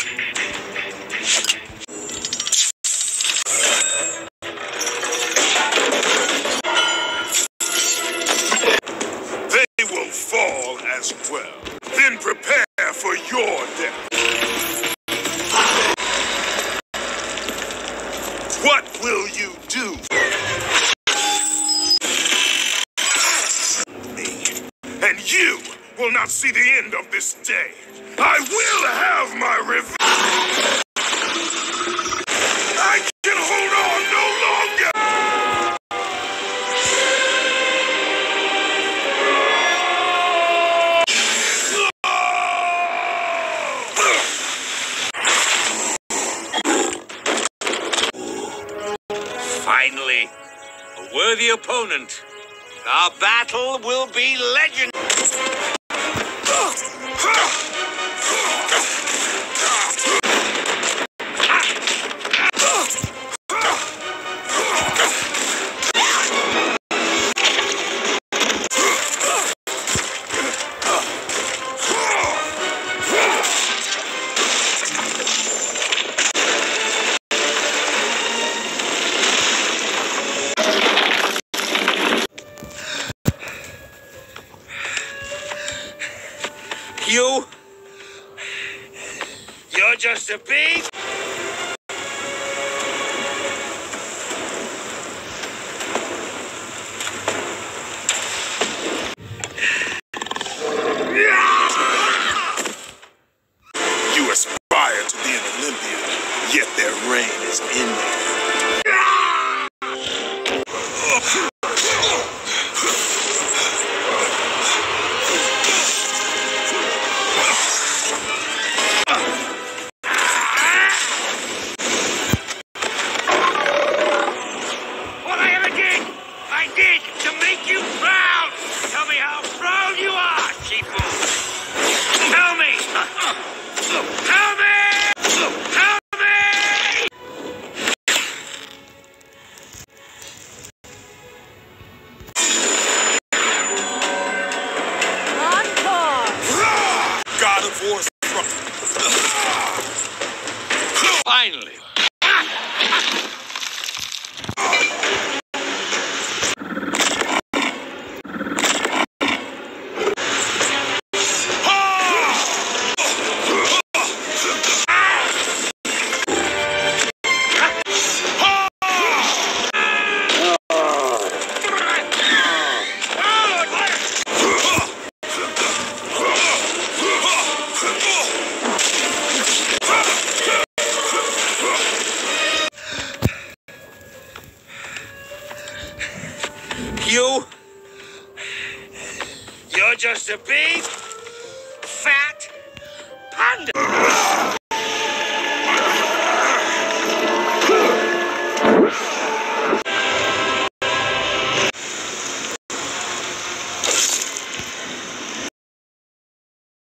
They will fall as well. Then prepare for your death. What will you do? Will not see the end of this day. I will have my revenge. I can hold on no longer. Finally, a worthy opponent. Our battle will be legend. Ugh! You. You're just a big. You aspire to be an Olympian, yet their reign is ending. Finally. You're just a big, fat panda.